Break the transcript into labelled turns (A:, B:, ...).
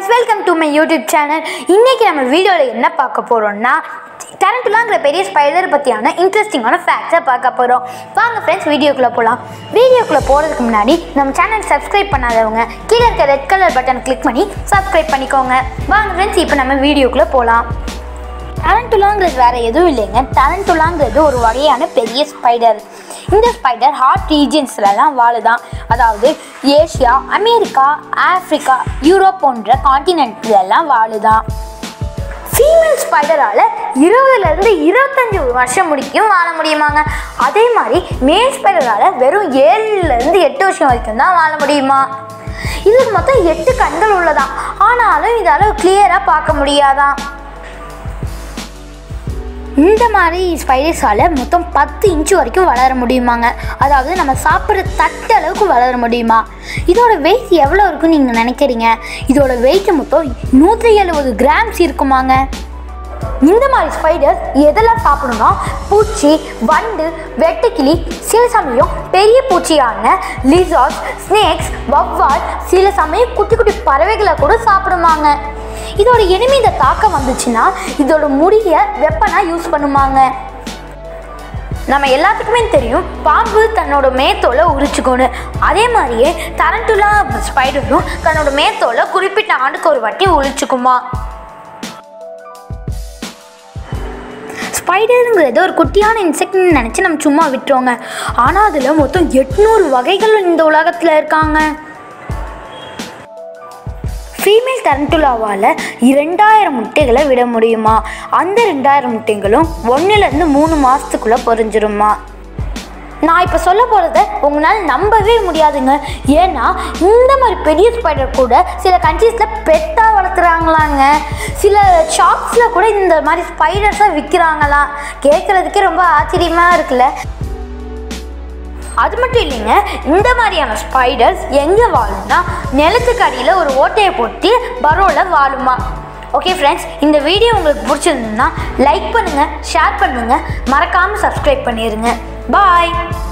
A: Guys welcome to my YouTube channel இன்னைக்கு நம்ம வீடியோவில் என்ன பார்க்க போகிறோம்னா டேரண்ட்லாங்கிற பெரிய ஸ்பைடர் பற்றியான இன்ட்ரெஸ்டிங்கான ஃபேக்ட்ஸை பார்க்க போகிறோம் வாங்க ஃப்ரெண்ட்ஸ் வீடியோக்குள்ளே போகலாம் வீடியோக்குள்ளே போகிறதுக்கு முன்னாடி நம்ம சேனல் சப்ஸ்கிரைப் பண்ணாதவங்க கீழே இருக்க ரெட் கலர் பட்டன் கிளிக் பண்ணி சப்ஸ்கிரைப் பண்ணிக்கோங்க. வாங்க ஃப்ரெண்ட்ஸ் இப்போ நம்ம வீடியோக்குள்ளே போகலாம் டேரண்ட்டுலாங்கிறது வேறு எதுவும் இல்லைங்க. டேரண்ட்டுலாங்கிறது ஒரு வகையான பெரிய ஸ்பைடர் இந்த ஸ்பைடர் ஹாட் ரீஜன்ஸ்லலாம் வாழுதான். அதாவது ஏஷியா அமெரிக்கா ஆப்ரிக்கா யூரோப் போன்ற காண்டினென்ட்லலாம் வாழுதான். ஃபீமேல் ஸ்பைடரால் இருபதுலேருந்து இருபத்தஞ்சி வருஷம் முடிக்கும் வாழ முடியுமாங்க. அதே மாதிரி மேல் ஸ்பைடரால் வெறும் ஏழுலேருந்து எட்டு வருஷம் வரைக்கும் தான் வாழ முடியுமா? இதுக்கு மொத்தம் எட்டு கண்கள் உள்ளதாம் ஆனாலும் இதால் கிளியராக பார்க்க முடியாதான் இந்த மாதிரி ஸ்பைடர்ஸால் மொத்தம் பத்து இன்ச்சு வரைக்கும் வளர முடியுமாங்க? அதாவது நம்ம சாப்பிட்ற தட்டு அளவுக்கு வளர முடியுமா? இதோட வெயிட் எவ்வளோ இருக்குன்னு நீங்கள் நினைக்கிறீங்க? இதோட வெயிட் மொத்தம் நூற்றி எழுபது கிராம்ஸ் இருக்குமாங்க? இந்த மாதிரி ஸ்பைடர்ஸ் எதெல்லாம் சாப்பிடும்னா பூச்சி வண்டு வெட்டுக்கிளி சில சமயம் பெரிய பூச்சியான லிசார்ட் ஸ்னேக்ஸ் வவ்வால் சில சமயம் குட்டி குட்டி பறவைகளை கூட சாப்பிடுமாங்க இதோட எனிமி இந்த தாக்கம் வந்துச்சுன்னா இதோட முடிய வெப்பனாக யூஸ் பண்ணுவாங்க. நம்ம எல்லாத்துக்குமே தெரியும் பாம்பு தன்னோட மேத்தோலை உரிச்சுக்கணும். அதே மாதிரியே தரண்டுலா ஸ்பைடரும் தன்னோட மேத்தோலை குறிப்பிட்ட ஆண்டுக்கு ஒரு வாட்டி உரிச்சுக்குமா. ஸ்பைடருங்கிறது ஒரு குட்டியான இன்செக்ட்னு நினச்சி நம்ம சும்மா விட்டுருவோங்க. ஆனால் அதில் மொத்தம் எட்நூறு வகைகள் இந்த உலகத்தில் இருக்காங்க. ஃபீமேல் தரண்டுலாவால் இரண்டாயிரம் முட்டைகளை விட முடியுமா? அந்த ரெண்டாயிரம் முட்டைகளும் ஒன்றுலேருந்து மூணு மாதத்துக்குள்ளே பொறிஞ்சிருமா நான் இப்போ சொல்ல போகிறத உங்களால் நம்பவே முடியாதுங்க. ஏன்னா இந்த மாதிரி பெரிய ஸ்பைடர் கூட சில கண்ட்ரீஸில் பெட்டாக வளர்த்துறாங்களாங்க. சில ஷாப்ஸில் கூட இந்த மாதிரி ஸ்பைடர்ஸை விற்கிறாங்களாம் கேட்குறதுக்கே ரொம்ப ஆச்சரியமாக இருக்குல்ல. அது மட்டும் இல்லைங்க இந்த மாதிரியான ஸ்பைடர்ஸ் எங்கே வாழும்னா நிலத்துக்கு அடியில் ஒரு ஓட்டையை போட்டு பரோவில் வாழுமா. ஓகே ஃப்ரெண்ட்ஸ் இந்த வீடியோ உங்களுக்கு பிடிச்சிருந்ததுன்னா லைக் பண்ணுங்கள் ஷேர் பண்ணுங்கள் மறக்காமல் சப்ஸ்கிரைப் பண்ணிடுங்க Bye!